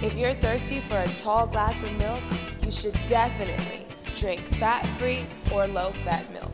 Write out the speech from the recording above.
If you're thirsty for a tall glass of milk, you should definitely drink fat-free or low-fat milk.